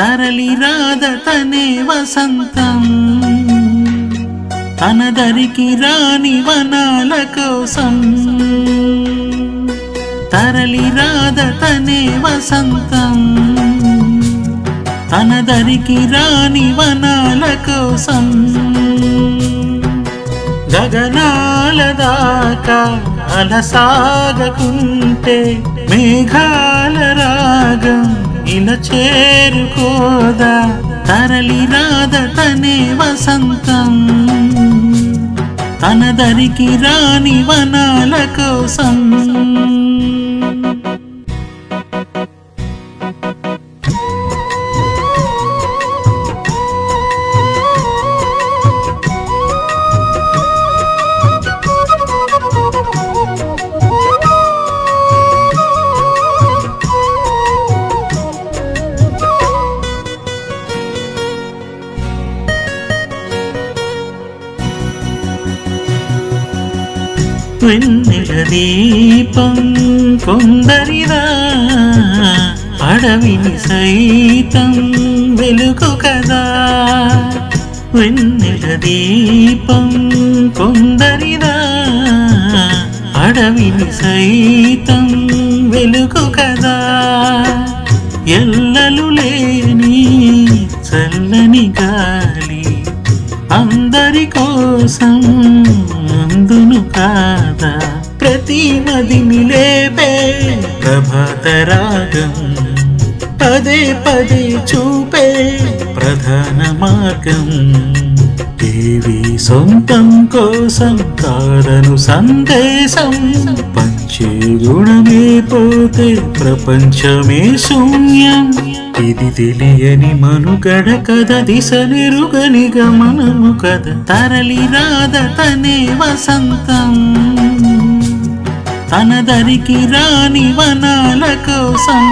తరలి రాధ తనే వసంతం. తన దరికి రాని వనాల కోసం. తరలి రాధ తనే వసంతం. తన దరికి రాని వనాల కోసం. గగనాల దాకా అలసాగకుంటే మేఘాల రాగం. ఇలా చేరుకోదా తరలి రాద తనే వసంతం. తన దరికి రాని వనాల కోసం. వెన్నెల దీపం కొందరిదా అడవిని సైతం వెలుగు కదా. వెన్నెల దీపం కొందరిదా అడవిని సైతం వెలుగు కదా. ఎల్లలు లేని చల్లని గాలి అందరి కోసం కాదా? ప్రతి నదిని లేపే ప్రభాత రాగం పదే పదే చూపే ప్రధాన మార్గం. దేవి సొంతం కోసం కాదను సందేశం. పంచే గుణమే పోతే ప్రపంచమే శూన్యం. ఇది తెలియని మనుగడ కథ దిశ నిరుగని గమనము కథ. తరలి రాధ తనే వసంతం. తన దరికి రాని వనాల కోసం.